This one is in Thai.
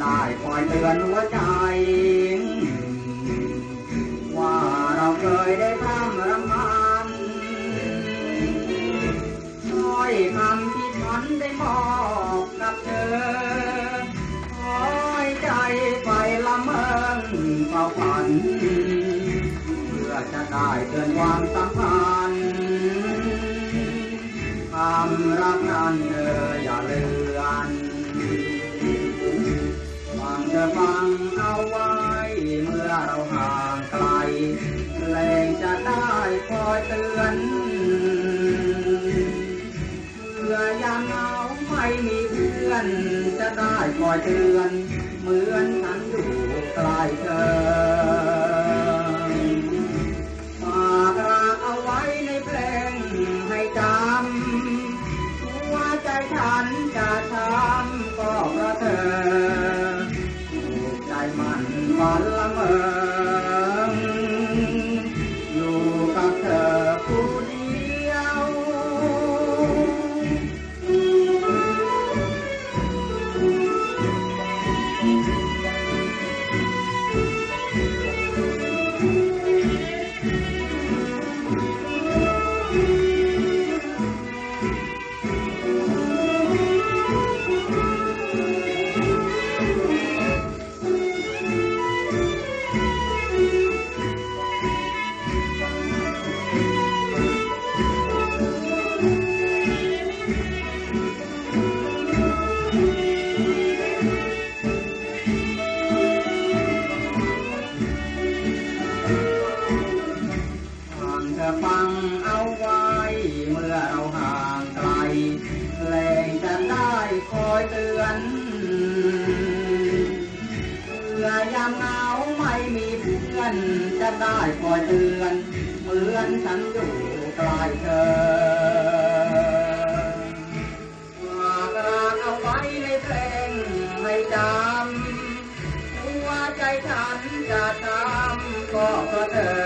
ไว้เพื่อจะได้คอยเตือนหัวใจ ว่าเราเคยได้พร่ำรำพันถ้อยคำที่ฉันได้บอกกับเธอคอยใจไปละเมิงเฝ้าฝัน เพื่อจะได้เตือนความสัมพันธ์ คอยเตือนเพื่อยามเหงาไม่มีเพื่อน จะได้คอยเตือน เหมือนฉันอยู่ใกล้เธอฝากรักเอาไว้ในเพลงให้จำหัวใจฉันจะช้ำก็เพราะเธอใจมันฝัน ไกลเพลงจะได้คอยเตือนเมื่อยามเหงาไม่มีเพื่อน จะได้คอยเตือนเหมือนฉันอยู่ใกล้เธอฝากรักเอาไว้ในเพลงให้จำหัวใจฉันจะทำก็เพราะเธอ